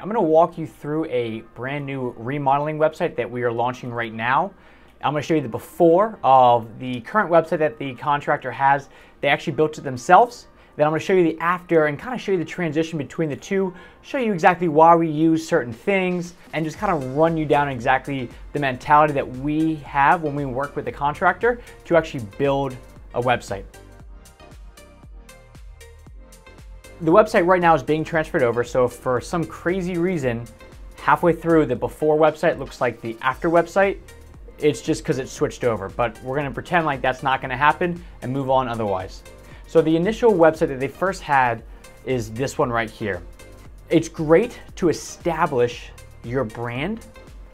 I'm gonna walk you through a brand new remodeling website that we are launching right now. I'm gonna show you the before of the current website that the contractor has. They actually built it themselves. Then I'm gonna show you the after and kind of show you the transition between the two, show you exactly why we use certain things, and just kind of run you down exactly the mentality that we have when we work with the contractor to actually build a website. The website right now is being transferred over, so for some crazy reason, halfway through the before website looks like the after website, it's just because it's switched over. But we're gonna pretend like that's not gonna happen and move on otherwise. So the initial website that they first had is this one right here. It's great to establish your brand.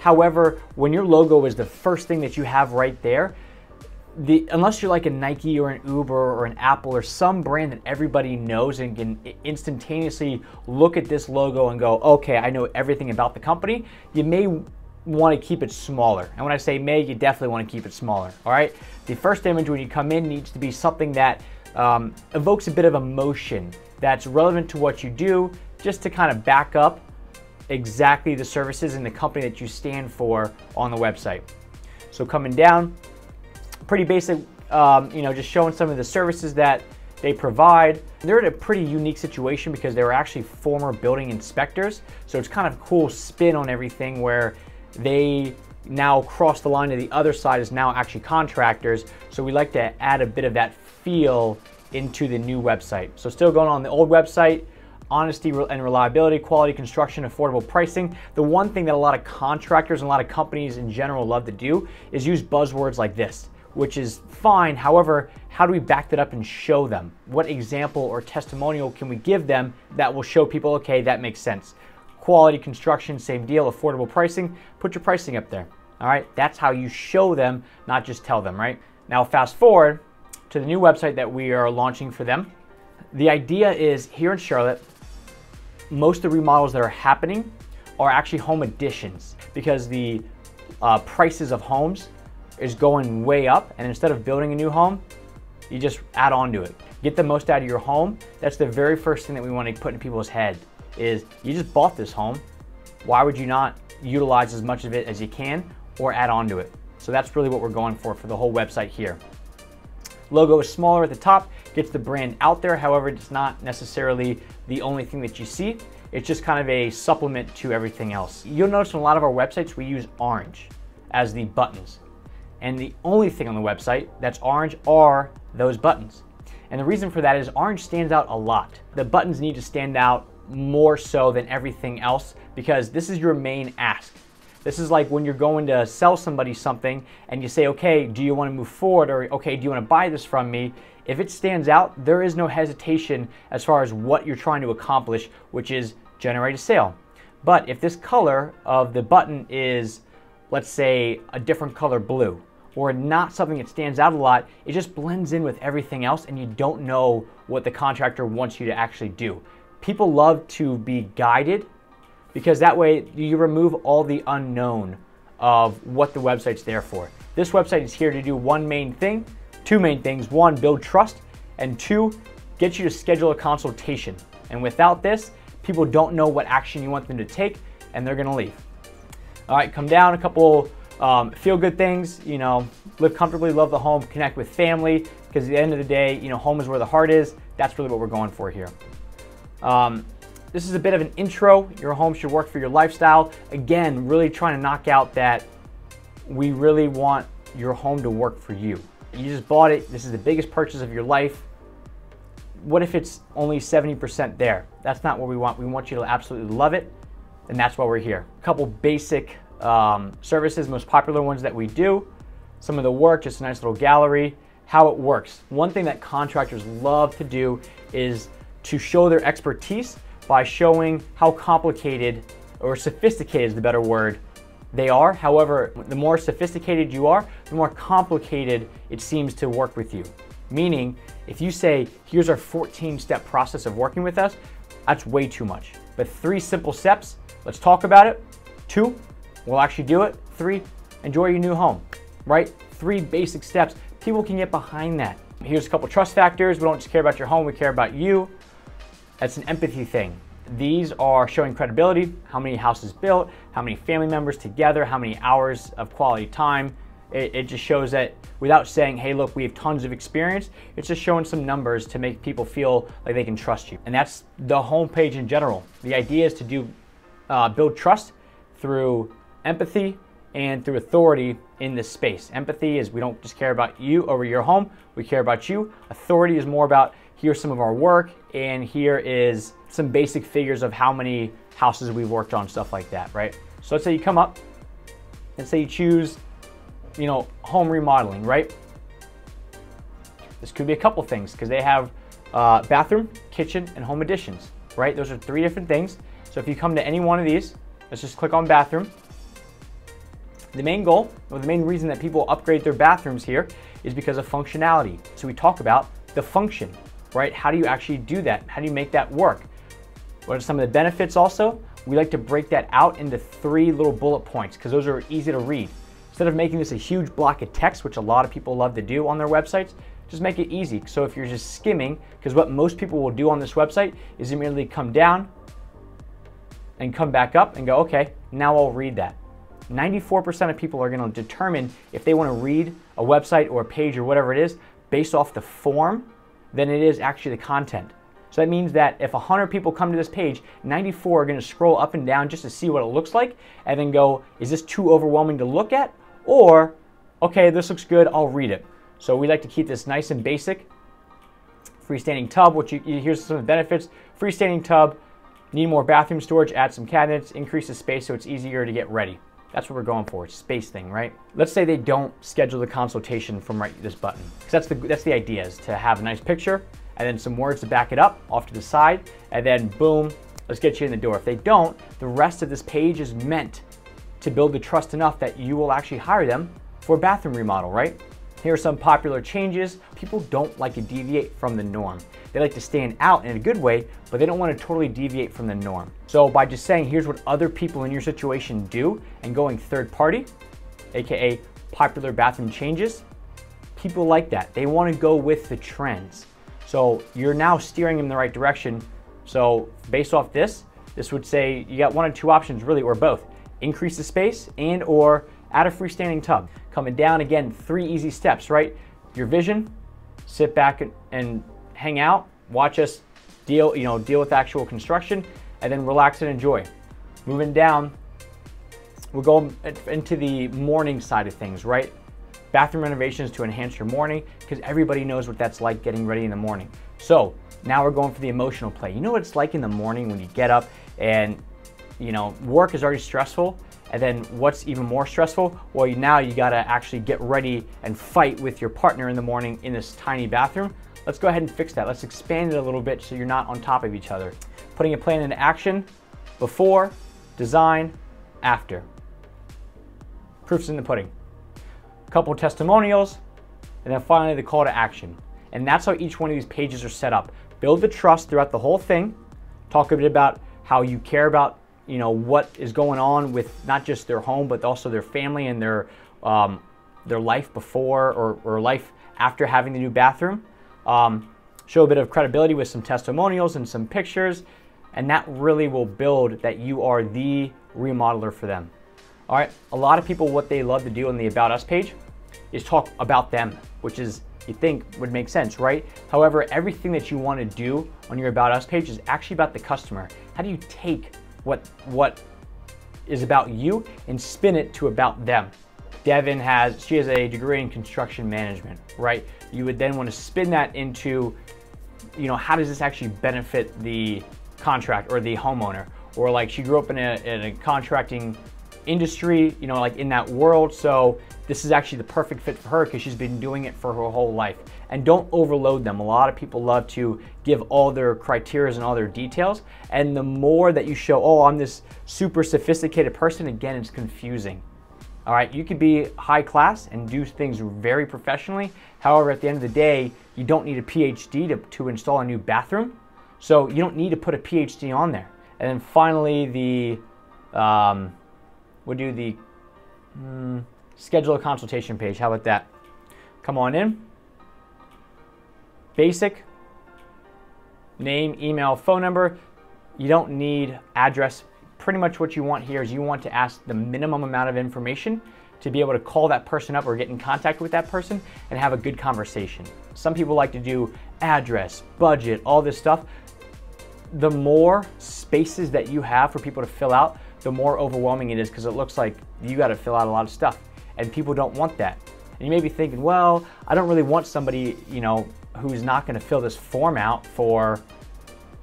However, when your logo is the first thing that you have right there, the unless you're like a Nike or an Uber or an Apple or some brand that everybody knows and can instantaneously look at this logo and go, okay, I know everything about the company, you may want to keep it smaller. And when I say may, you definitely want to keep it smaller. All right. The first image when you come in needs to be something that um, evokes a bit of emotion that's relevant to what you do, just to kind of back up exactly the services and the company that you stand for on the website. So coming down, pretty basic, um, you know, just showing some of the services that they provide. They're in a pretty unique situation because they were actually former building inspectors. So it's kind of a cool spin on everything where they now cross the line to the other side is now actually contractors. So we like to add a bit of that feel into the new website. So still going on the old website, honesty and reliability, quality construction, affordable pricing. The one thing that a lot of contractors and a lot of companies in general love to do is use buzzwords like this which is fine. However, how do we back that up and show them? What example or testimonial can we give them that will show people, okay, that makes sense? Quality construction, same deal, affordable pricing, put your pricing up there. All right, that's how you show them, not just tell them, right? Now, fast forward to the new website that we are launching for them. The idea is here in Charlotte, most of the remodels that are happening are actually home additions because the uh, prices of homes is going way up and instead of building a new home, you just add on to it. Get the most out of your home. That's the very first thing that we want to put in people's head is you just bought this home. Why would you not utilize as much of it as you can or add on to it? So that's really what we're going for for the whole website here. Logo is smaller at the top, gets the brand out there. However, it's not necessarily the only thing that you see. It's just kind of a supplement to everything else. You'll notice on a lot of our websites, we use orange as the buttons. And the only thing on the website that's orange are those buttons. And the reason for that is orange stands out a lot. The buttons need to stand out more so than everything else because this is your main ask. This is like when you're going to sell somebody something and you say, okay, do you want to move forward or okay, do you want to buy this from me? If it stands out, there is no hesitation as far as what you're trying to accomplish, which is generate a sale. But if this color of the button is, let's say, a different color blue, or not something that stands out a lot, it just blends in with everything else and you don't know what the contractor wants you to actually do. People love to be guided because that way you remove all the unknown of what the website's there for. This website is here to do one main thing, two main things. One, build trust, and two, get you to schedule a consultation. And without this, people don't know what action you want them to take and they're gonna leave. All right, come down a couple um, feel good things, you know, live comfortably, love the home, connect with family, because at the end of the day, you know, home is where the heart is. That's really what we're going for here. Um, this is a bit of an intro. Your home should work for your lifestyle. Again, really trying to knock out that we really want your home to work for you. You just bought it. This is the biggest purchase of your life. What if it's only 70% there? That's not what we want. We want you to absolutely love it. And that's why we're here. A couple basic um, services, most popular ones that we do, some of the work, just a nice little gallery, how it works. One thing that contractors love to do is to show their expertise by showing how complicated or sophisticated is the better word they are. However, the more sophisticated you are, the more complicated it seems to work with you. Meaning, if you say, here's our 14 step process of working with us, that's way too much. But three simple steps, let's talk about it. Two, will actually do it. Three, enjoy your new home, right? Three basic steps. People can get behind that. Here's a couple trust factors. We don't just care about your home, we care about you. That's an empathy thing. these are showing credibility, how many houses built, how many family members together, how many hours of quality time. It, it, just shows that without saying, hey, look, we have tons of experience, it's just showing some numbers to make people feel like they can trust you. And that's the homepage in general. The idea is to do uh, build trust through empathy and through authority in this space. Empathy is we don't just care about you over your home, we care about you. Authority is more about here's some of our work, and here is some basic figures of how many houses we've worked on, stuff like that, right? So let's say you come up and say you choose, you know, home remodeling, right? This could be a couple things because they have uh, bathroom, kitchen, and home additions, right? Those are three different things. So if you come to any one of these, let's just click on bathroom. The main goal, or the main reason that people upgrade their bathrooms here is because of functionality. So we talk about the function, right? How do you actually do that? How do you make that work? What are some of the benefits also? We like to break that out into three little bullet points because those are easy to read. Instead of making this a huge block of text, which a lot of people love to do on their websites, just make it easy. So if you're just skimming, because what most people will do on this website is immediately come down and come back up and go, okay, now I'll read that. 94% of people are going to determine if they want to read a website or a page or whatever it is based off the form than it is actually the content. So that means that if 100 people come to this page, 94 are going to scroll up and down just to see what it looks like and then go, is this too overwhelming to look at? Or, okay, this looks good, I'll read it. So we like to keep this nice and basic. Freestanding tub, which you, here's some of the benefits. Freestanding tub, need more bathroom storage, add some cabinets, increase the space so it's easier to get ready. That's what we're going for, space thing, right? Let's say they don't schedule the consultation from right this button. Because that's the, that's the idea is to have a nice picture and then some words to back it up off to the side, and then boom, let's get you in the door. If they don't, the rest of this page is meant to build the trust enough that you will actually hire them for a bathroom remodel, right? Here are some popular changes. People don't like to deviate from the norm. They like to stand out in a good way, but they don't want to totally deviate from the norm. So by just saying, here's what other people in your situation do and going third party, AKA popular bathroom changes, people like that. They want to go with the trends. So you're now steering them in the right direction. So based off this, this would say you got one or two options really, or both. Increase the space and or add a freestanding tub. Coming down again, three easy steps, right? Your vision, sit back and hang out, watch us deal, you know, deal with actual construction, and then relax and enjoy. Moving down, we'll go into the morning side of things, right? Bathroom renovations to enhance your morning, because everybody knows what that's like getting ready in the morning. So now we're going for the emotional play. You know what it's like in the morning when you get up and you know work is already stressful and then what's even more stressful? Well, now you gotta actually get ready and fight with your partner in the morning in this tiny bathroom. Let's go ahead and fix that. Let's expand it a little bit so you're not on top of each other. Putting a plan into action, before, design, after. Proof's in the pudding. A couple testimonials, and then finally the call to action. And that's how each one of these pages are set up. Build the trust throughout the whole thing. Talk a bit about how you care about you know what is going on with not just their home but also their family and their um, their life before or, or life after having the new bathroom. Um, show a bit of credibility with some testimonials and some pictures, and that really will build that you are the remodeler for them. All right, a lot of people, what they love to do on the About Us page is talk about them, which is you think would make sense, right? However, everything that you want to do on your About Us page is actually about the customer. How do you take what what is about you and spin it to about them? Devin has, she has a degree in construction management, right? You would then want to spin that into, you know, how does this actually benefit the contract or the homeowner? Or like she grew up in a, in a contracting industry, you know, like in that world. So this is actually the perfect fit for her because she's been doing it for her whole life. And don't overload them. A lot of people love to give all their criteria and all their details. And the more that you show, oh, I'm this super sophisticated person, again, it's confusing. All right, you could be high class and do things very professionally. However, at the end of the day, you don't need a PhD to, to install a new bathroom. So you don't need to put a PhD on there. And then finally, the um, we'll do the mm, schedule a consultation page. How about that? Come on in. Basic name, email, phone number. You don't need address. Pretty much what you want here is you want to ask the minimum amount of information to be able to call that person up or get in contact with that person and have a good conversation. Some people like to do address, budget, all this stuff. The more spaces that you have for people to fill out, the more overwhelming it is because it looks like you got to fill out a lot of stuff and people don't want that. And you may be thinking, well, I don't really want somebody, you know, who's not going to fill this form out for,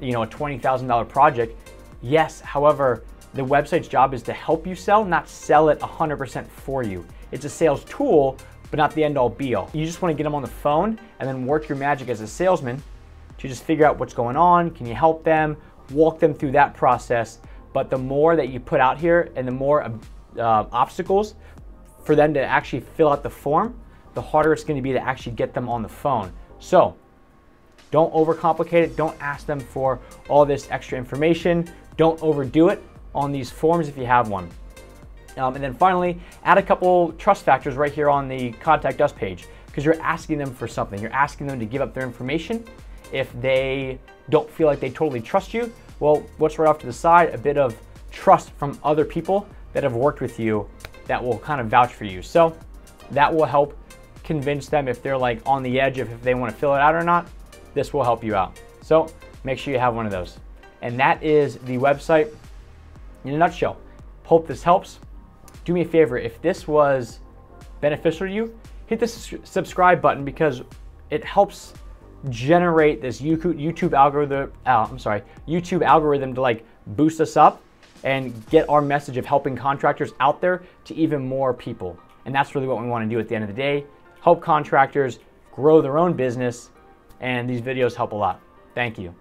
you know, a $20,000 project. Yes, however, the website's job is to help you sell, not sell it 100% for you. It's a sales tool, but not the end all be all. You just want to get them on the phone and then work your magic as a salesman to just figure out what's going on. Can you help them? Walk them through that process. But the more that you put out here and the more uh, obstacles for them to actually fill out the form, the harder it's going to be to actually get them on the phone. So don't overcomplicate it. Don't ask them for all this extra information. Don't overdo it on these forms if you have one. Um, and then finally, add a couple trust factors right here on the contact us page because you're asking them for something. You're asking them to give up their information. If they don't feel like they totally trust you, well, what's right off to the side? A bit of trust from other people that have worked with you that will kind of vouch for you. So that will help convince them if they're like on the edge of if they want to fill it out or not. This will help you out. So make sure you have one of those. And that is the website in a nutshell. Hope this helps. Do me a favor, if this was beneficial to you, hit the subscribe button because it helps generate this YouTube algorithm. Uh, I'm sorry, YouTube algorithm to like boost us up and get our message of helping contractors out there to even more people. And that's really what we want to do at the end of the day. Help contractors grow their own business, and these videos help a lot. Thank you.